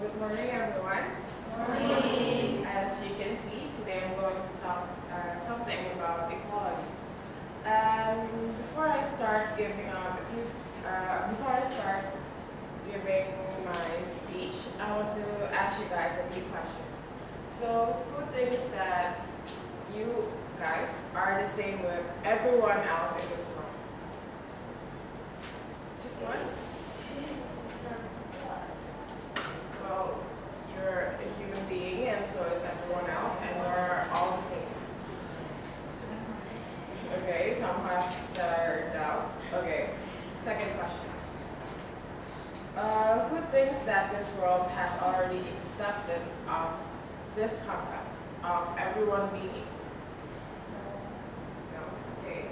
good morning, everyone. Morning. As you can see, today I'm going to talk uh, something about equality. Um, before I start giving a few, uh, before I start giving my speech, I want to ask you guys a few questions. So, who thinks that you guys are the same with everyone else in this world? Just one? Well, you're a human being, and so is everyone else, and we're all the same. Okay, some have their doubts. Okay, second question. Thinks that this world has already accepted of this concept of everyone being equal? Okay.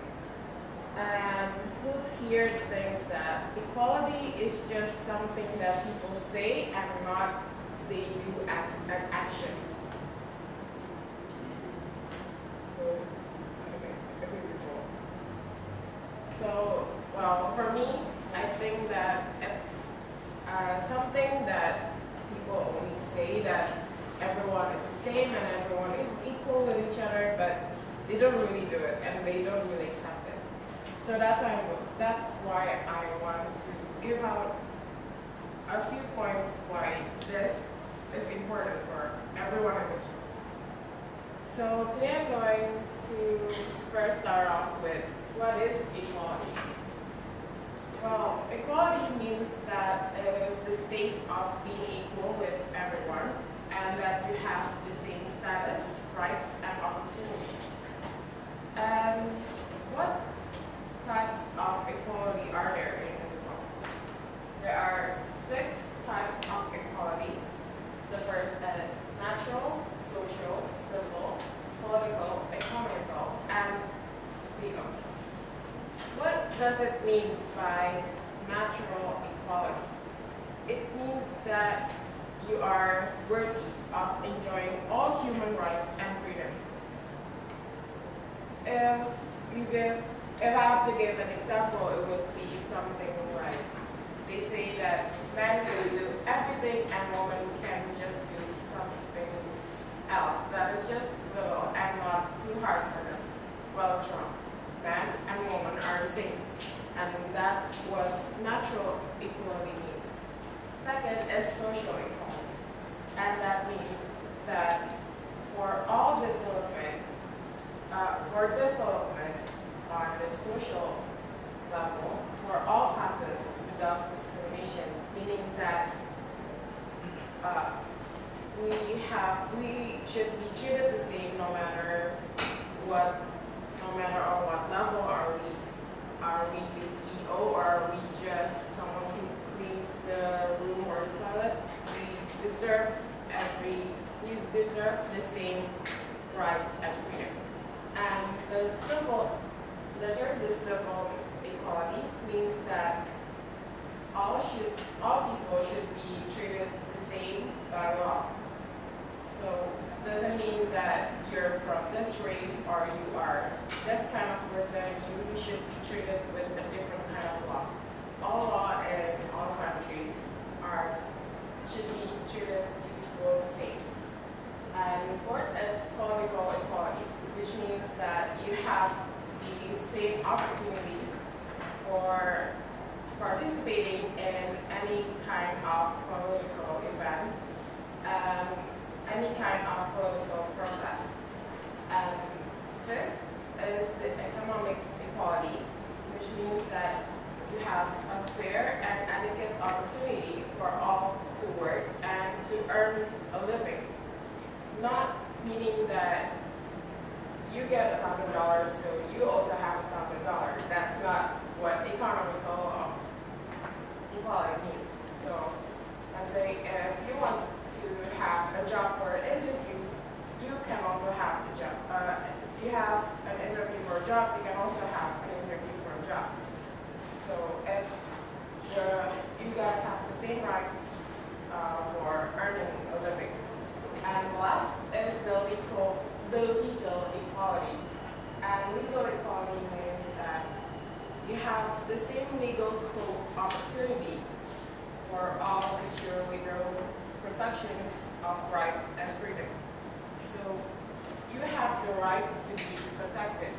And who here thinks that equality is just something that people say and not they do as an action? So, okay. So, well, for me, I think that it's something that people only say that everyone is the same and everyone is equal with each other, but they don't really do it and they don't really accept it. So that's why I'm, that's why I want to give out a few points why this is important for everyone in this room. So today I'm going to first start off with what is equality? Well, equality means that it is the state of being equal with everyone and that you have the same status, rights, and opportunities. And what types of equality are there in this world? There are six types of equality. The first is natural, social, civil, political, economical, and legal. What does it mean by natural equality? It means that you are worthy of enjoying all human rights and freedom. If you give, if I have to give an example, it would be something like they say that men can do everything and women can just do something else that is just little and not too hard for them. Well, it's wrong. Man and woman are the same. And that what natural equality means. Second is social equality. And that means that for all development, uh, for development on the social level, for all classes without discrimination, meaning that uh, we have, we should be treated the same no matter what, no matter on what level are we, are we the CEO or are we just someone who cleans the room or the toilet? We deserve every, we deserve the same rights and freedom. And the civil letter, the civil equality means that all should, all people should be treated by law. So it doesn't mean that you're from this race or you are this kind of person, you should be treated with a different kind of law. All law in all countries are should be treated to equal the same. And fourth is political equality, which means that you have the same opportunities for participating in any kind of political events, um, kind of political process. Um, and fifth is the economic equality, which means that you have a fair and adequate opportunity for all to work and to earn a living. Not meaning that you get a thousand dollars, so you also have a thousand dollars. That's not what economical opportunity for all secure legal protections of rights and freedom. So you have the right to be protected.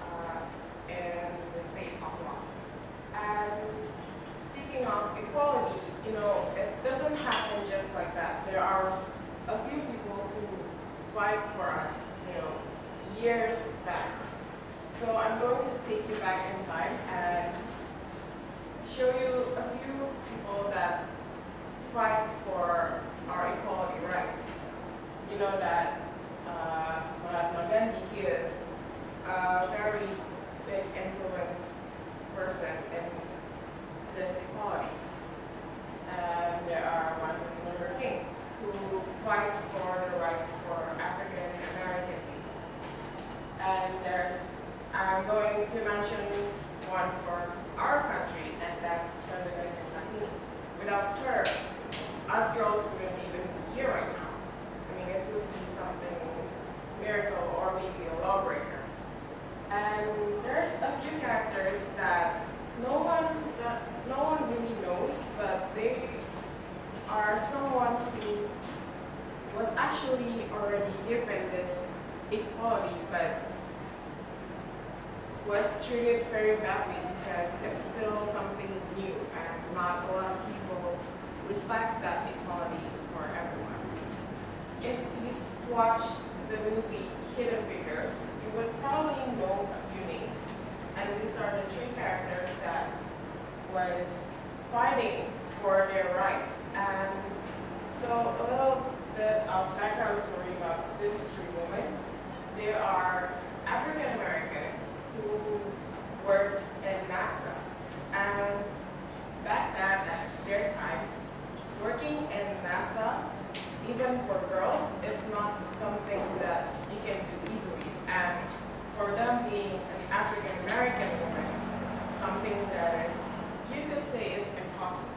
Uh, and one for our country, and that's kind President Kartini. Without her, us girls wouldn't even be here right now. I mean, it would be something miracle or maybe a lawbreaker. And there's a few characters that no one that no one really knows, but they are someone who was actually already given this equality, but was treated very badly because it's still something new and not a lot of people respect that equality for everyone. If you watch the movie Hidden Figures, you would probably know a few names. And these are the three characters that was fighting for their rights. And so a little bit of background story about these three women. They are African American who work in NASA. And back then, at their time, working in NASA, even for girls, is not something that you can do easily. And for them being an African American woman, it's something that is, you could say is impossible.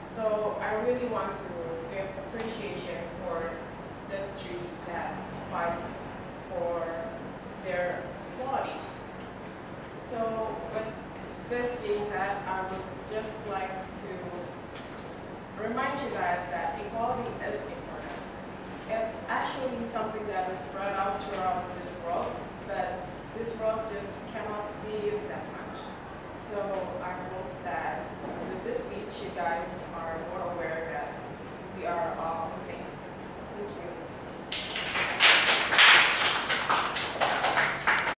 So I really want to like to remind you guys that equality is important. It's actually something that is spread out throughout this world, but this world just cannot see it that much. So I hope that with this speech, you guys are more aware that we are all the same. Thank you.